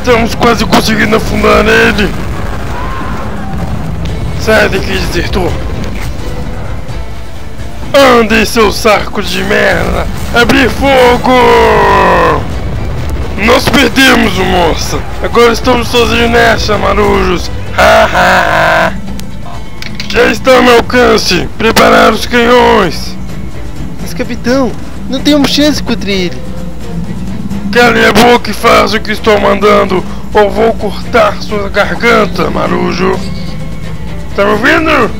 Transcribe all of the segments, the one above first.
Estamos quase conseguindo afundar ele. Sai daqui, desertor. Ande, seu saco de merda! Abrir fogo! Nós perdemos o moça! Agora estamos sozinhos nessa, marujos! Já está meu alcance! Preparar os canhões! Mas capitão, não temos chance contra ele. Cale a boca e faz o que estou mandando, ou vou cortar sua garganta, marujo! Tá me ouvindo?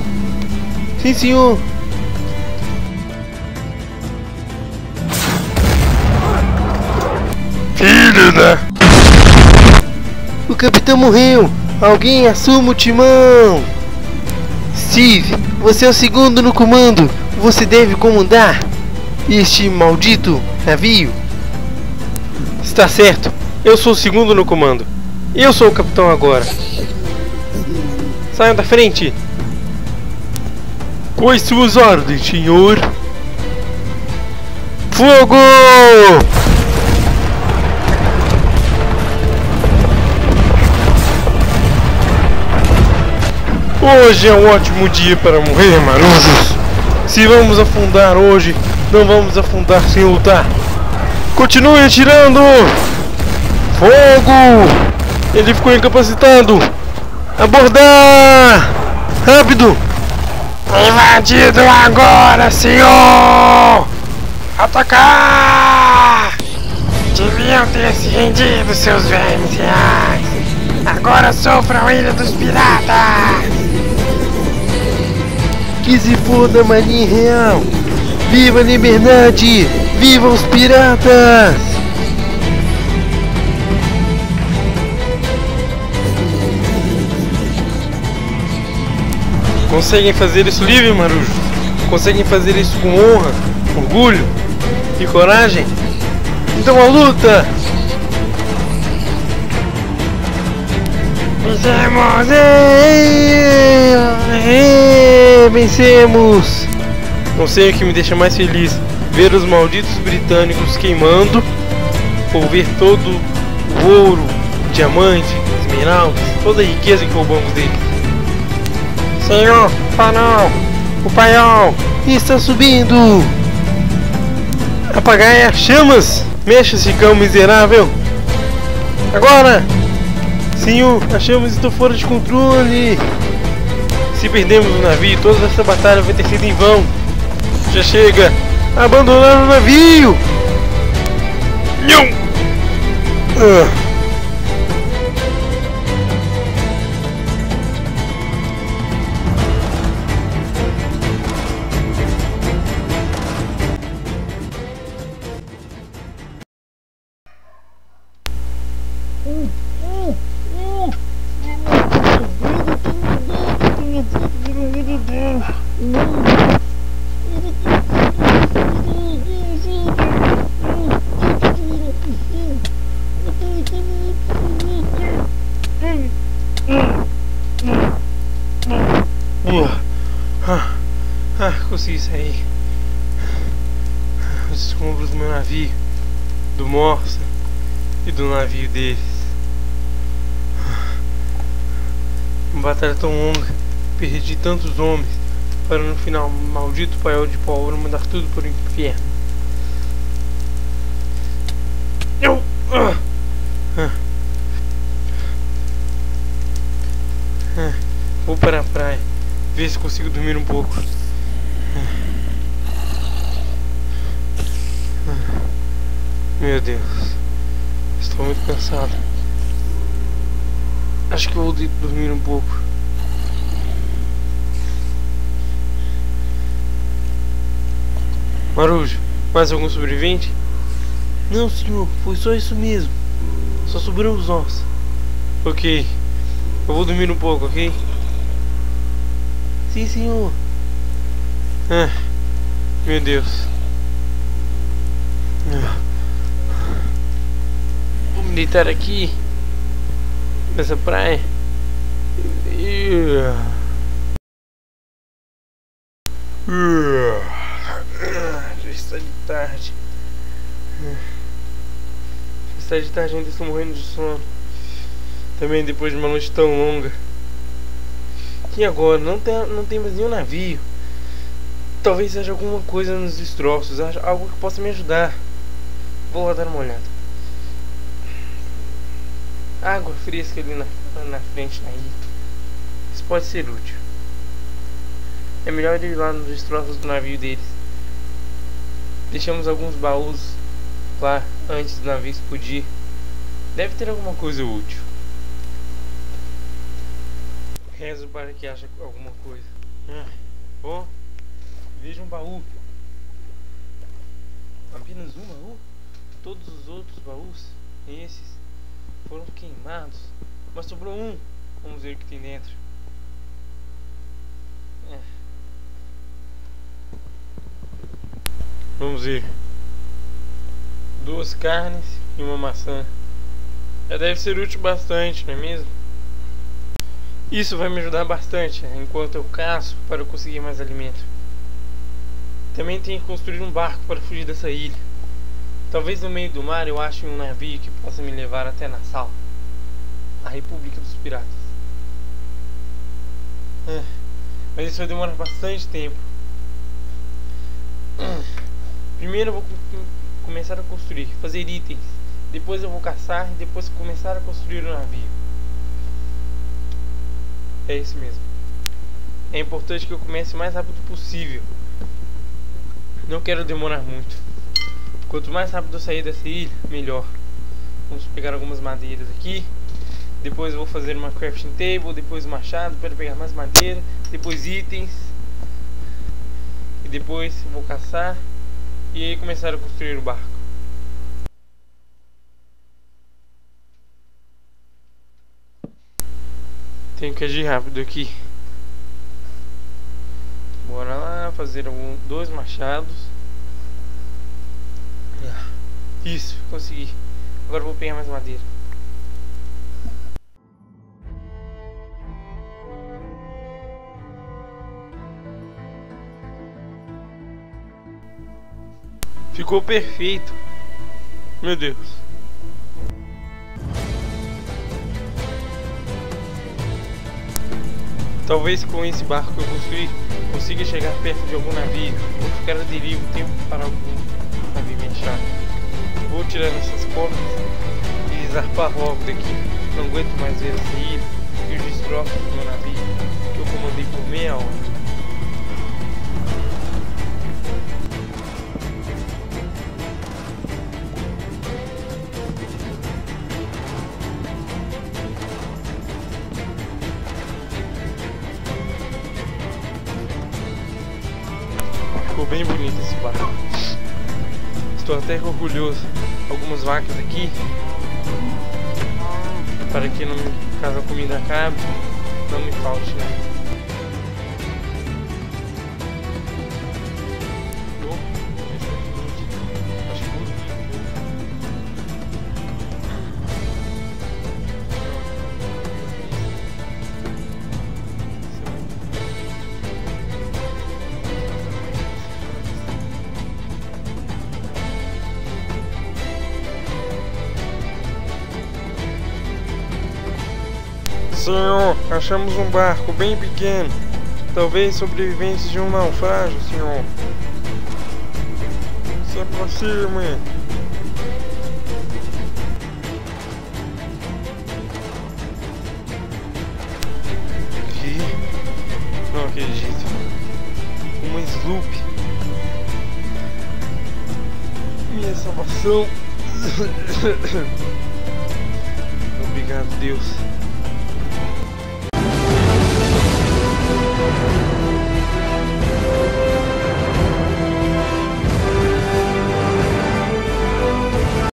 Sim, senhor. Filho da... O capitão morreu. Alguém assuma o timão. Steve, você é o segundo no comando. Você deve comandar este maldito navio. Está certo. Eu sou o segundo no comando. Eu sou o capitão agora. Saiam da frente! Quais suas ordens, senhor? Fogo! Hoje é um ótimo dia para morrer, marujos. Se vamos afundar hoje, não vamos afundar sem lutar. Continue atirando! Fogo! Ele ficou incapacitado! Abordar! Rápido! Invadido agora, senhor! Atacar! Deviam ter se rendido, seus vermes reais! Agora sofram a ilha dos piratas! Que se foda, Marinha Real! Viva a liberdade! Viva os piratas! Conseguem fazer isso livre, Marujo? Conseguem fazer isso com honra, orgulho e coragem? Então a luta! Vencemos! Vencemos! Não sei o que me deixa mais feliz: ver os malditos britânicos queimando ou ver todo o ouro, diamante, esmeraldas, toda a riqueza que roubamos deles. Senhor, panão, o paiol está subindo! Apagai as chamas! Mexa-se, cão miserável! Agora! Senhor, as chamas estão fora de controle! Se perdemos o navio, toda essa batalha vai ter sido em vão! Já chega! Abandonar o navio! Não! Ah. Consegui sair. Os escombros do meu navio, do Morsa e do navio deles. Uma batalha tão longa, perdi tantos homens, para no final, maldito paiol de pólvora mandar tudo o inferno. Eu. Ah, ah, ah, vou para a praia, ver se consigo dormir um pouco. Meu Deus, estou muito cansado. Acho que eu vou dormir um pouco. Marujo, mais algum sobrevivente? Não, senhor, foi só isso mesmo. Só sobramos nós. Ok. Eu vou dormir um pouco, ok? Sim, senhor. Ah, meu Deus. Ah. Deitar aqui. Nessa praia. Já está de tarde. Já está de tarde, ainda estou morrendo de sono. Também depois de uma noite tão longa. E agora? Não tem, não tem mais nenhum navio. Talvez seja alguma coisa nos destroços, algo que possa me ajudar. Vou lá dar uma olhada. Água fresca ali na, na frente na ilha. Isso pode ser útil. É melhor ir lá nos destroços do navio deles. Deixamos alguns baús lá antes do navio explodir. Deve ter alguma coisa útil. Rezo para que haja alguma coisa. Ah, veja um baú. Apenas um baú? Todos os outros baús, esses, foram queimados. Mas sobrou um. Vamos ver o que tem dentro. É. Vamos ver. Duas carnes e uma maçã. Já deve ser útil bastante, não é mesmo? Isso vai me ajudar bastante enquanto eu caço para conseguir mais alimento. Também tenho que construir um barco para fugir dessa ilha. Talvez no meio do mar eu ache um navio que possa me levar até Nassau, a República dos Piratas. Ah, mas isso vai demorar bastante tempo. Primeiro eu vou começar a construir, fazer itens. Depois eu vou caçar e depois começar a construir o navio. É isso mesmo. É importante que eu comece o mais rápido possível. Não quero demorar muito. Quanto mais rápido eu sair dessa ilha, melhor. Vamos pegar algumas madeiras aqui. Depois vou fazer uma crafting table, depois machado para pegar mais madeira, depois itens. E depois vou caçar e aí começar a construir o barco. Tenho que agir rápido aqui. Bora lá fazer algum, dois machados. Isso, consegui. Agora vou pegar mais madeira. Ficou perfeito. Meu Deus. Talvez com esse barco que eu construir consiga chegar perto de algum navio ou ficar a deriva tempo para algum me achar. Vou tirar essas cordas e zarpar logo daqui. Não aguento mais ver essa ilha e os destroços do meu navio que eu comandei por meia hora. bem bonito esse barco. Estou até orgulhoso. Algumas vacas aqui. Para que não, caso a comida acabe, não me falte, né? Senhor, achamos um barco bem pequeno. Talvez sobreviventes de um naufrágio, senhor. Se aproxime. Que? Não acredito. Uma sloop. Minha salvação. Obrigado, Deus.